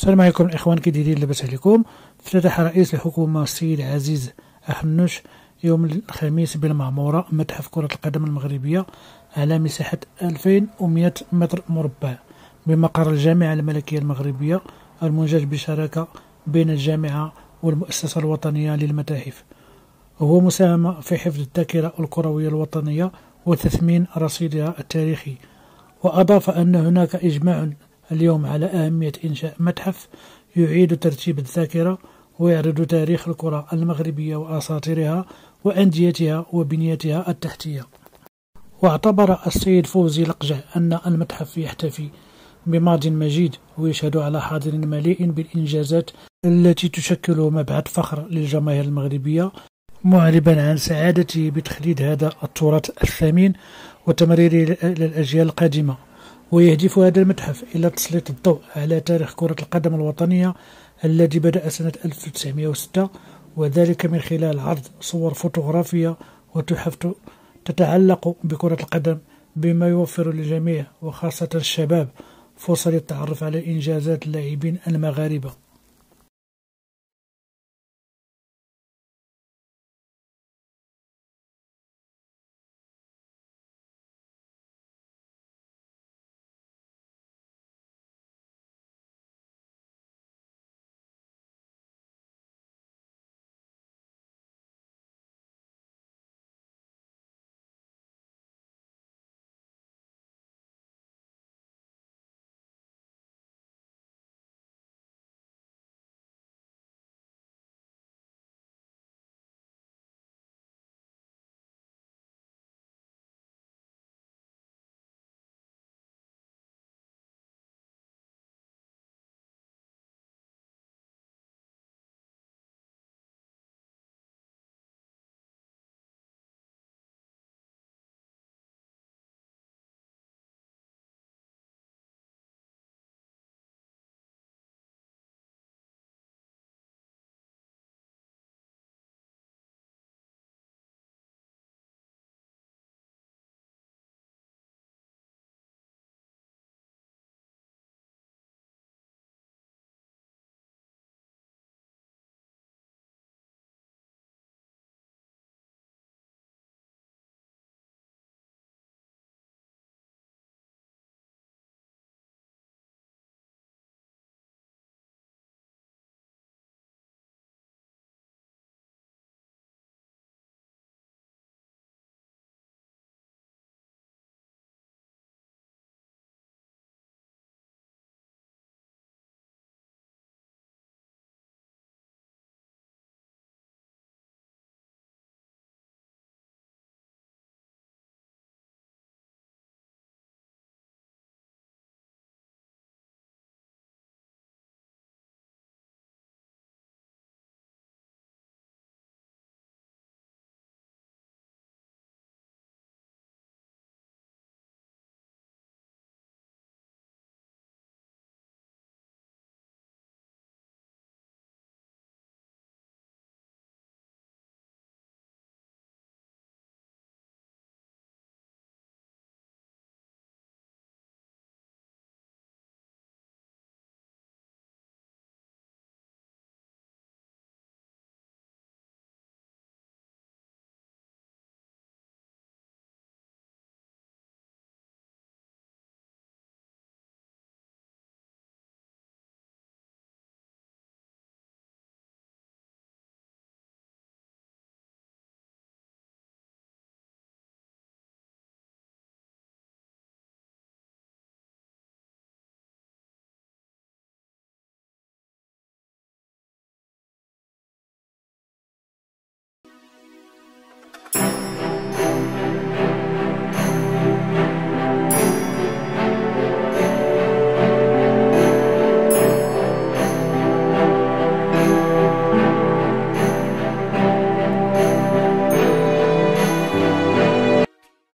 السلام عليكم الاخوان كي دايرين لاباس عليكم. افتتح رئيس الحكومة السيد عزيز أحنوش يوم الخميس بالمعمورة متحف كرة القدم المغربية على مساحة 2100 متر مربع بمقر الجامعة الملكية المغربية المنجز بشراكة بين الجامعة والمؤسسة الوطنية للمتاحف. هو مساهمه في حفظ الذاكرة الكروية الوطنية وتثمين رصيدها التاريخي. وأضاف أن هناك إجماع اليوم على أهمية إنشاء متحف يعيد ترتيب الذاكرة ويعرض تاريخ الكرة المغربية وأساطيرها وأنديتها وبنيتها التحتية. واعتبر السيد فوزي لقجع أن المتحف يحتفي بماض مجيد ويشهد على حاضر مليء بالإنجازات التي تشكل مبعث فخر للجماهير المغربية معربا عن سعادته بتخليد هذا التراث الثمين وتمريره للأجيال القادمة. ويهدف هذا المتحف إلى تسليط الضوء على تاريخ كرة القدم الوطنية الذي بدأ سنة 1906 وذلك من خلال عرض صور فوتوغرافية وتحف تتعلق بكرة القدم بما يوفر للجميع وخاصة الشباب فرصة للتعرف على إنجازات اللاعبين المغاربة.